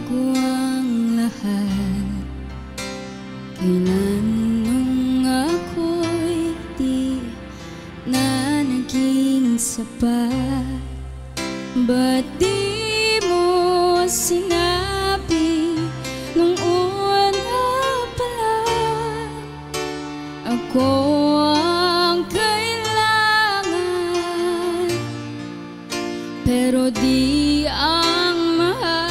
bago ang lahat di na naging sapat. Ba't di mo sinabi nung Pero di ang mahal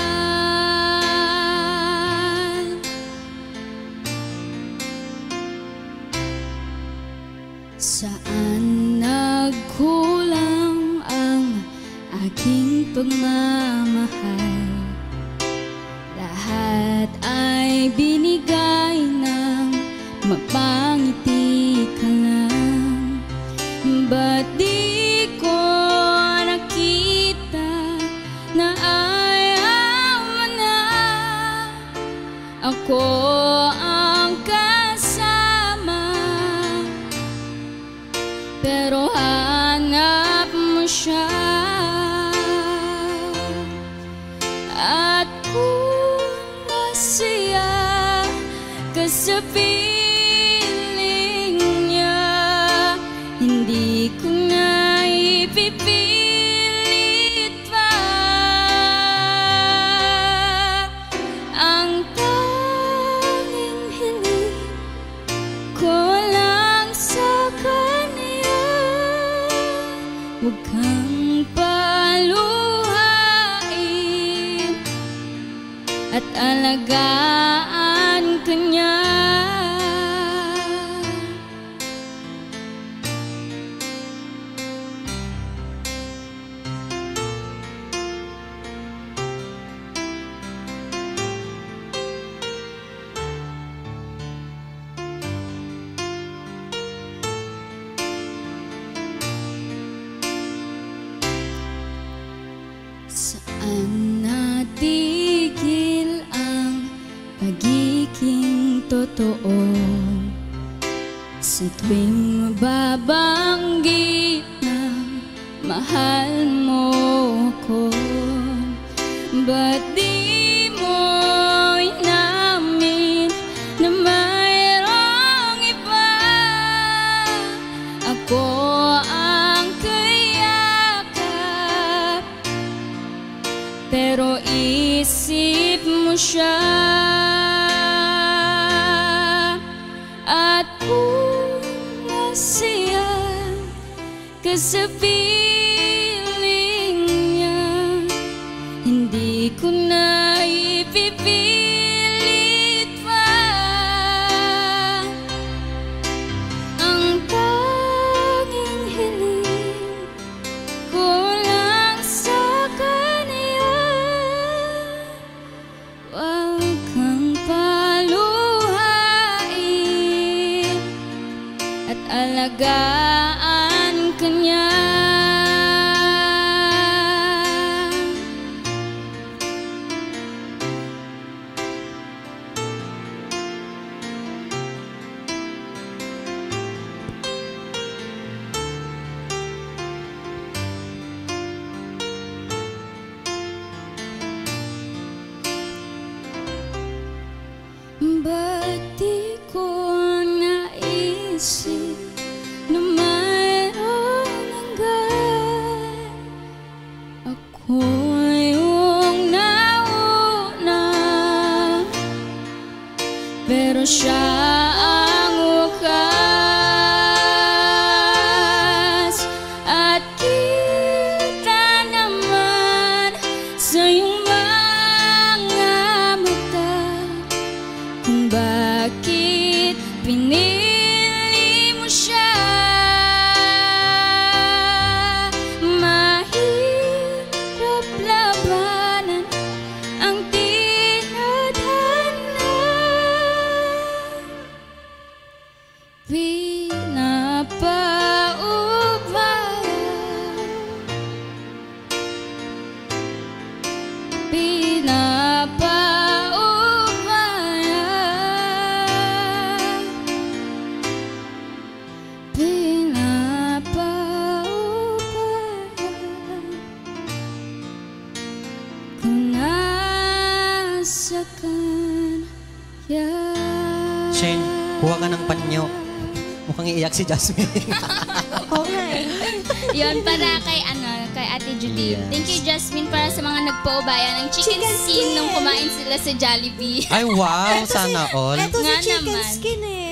Saan nagkulang ang aking pagmamahal? Lahat ay binigay ng mapangiti piling Hindi ko na ipipilit pa. Ang tanging ko lang sa kanya Huwag kang paluhain At alagaan Saan natigil ang pagiging totoo? Sa tuwing mababanggit na mahal mo ko Ba't di pero isip mo siya. At kung masaya ka At Yung nauna Pero siya At kita naman sa iyong bakit pinili Shane, kuha ka ng panyo. Mukhang iiyak si Jasmine. Oo nga eh. Yun, para kay, ano, kay Ate Judith. Yes. Thank you, Jasmine, para sa mga nagpaubaya ng chicken, Chicken skin skin. nung kumain sila sa Jollibee. Ay, wow! Sana all. Ito si Nga chicken naman. skin eh.